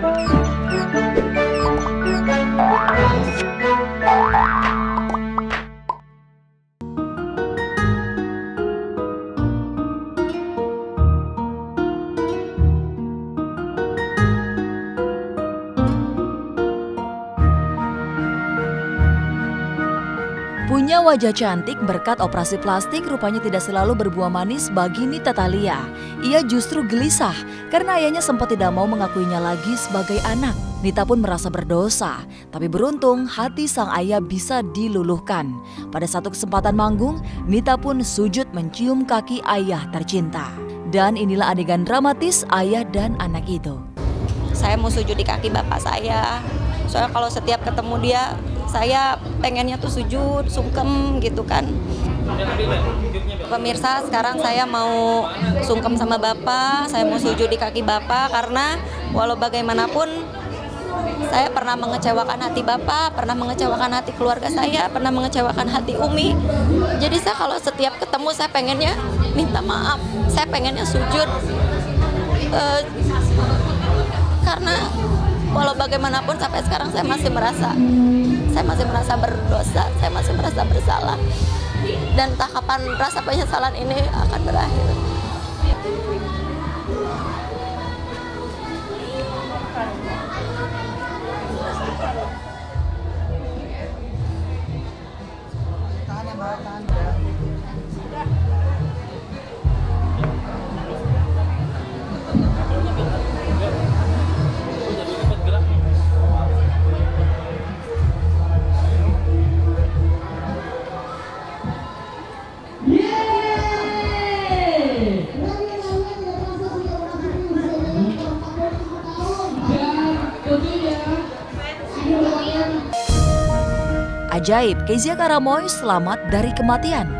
Bye. Punya wajah cantik berkat operasi plastik rupanya tidak selalu berbuah manis bagi Nita Talia. Ia justru gelisah karena ayahnya sempat tidak mau mengakuinya lagi sebagai anak. Nita pun merasa berdosa, tapi beruntung hati sang ayah bisa diluluhkan. Pada satu kesempatan manggung, Nita pun sujud mencium kaki ayah tercinta. Dan inilah adegan dramatis ayah dan anak itu. Saya mau sujud di kaki bapak saya. Soalnya kalau setiap ketemu dia saya pengennya tuh sujud, sungkem gitu kan. Pemirsa, sekarang saya mau sungkem sama Bapak, saya mau sujud di kaki Bapak karena walau bagaimanapun saya pernah mengecewakan hati Bapak, pernah mengecewakan hati keluarga saya, pernah mengecewakan hati Umi. Jadi saya kalau setiap ketemu saya pengennya minta maaf, saya pengennya sujud. Uh, karena walau bagaimanapun sampai sekarang saya masih merasa saya masih merasa berdosa saya masih merasa bersalah. Dan entah kapan rasa penyesalan ini akan berakhir Ajaib, Kezia Karamoy selamat dari kematian.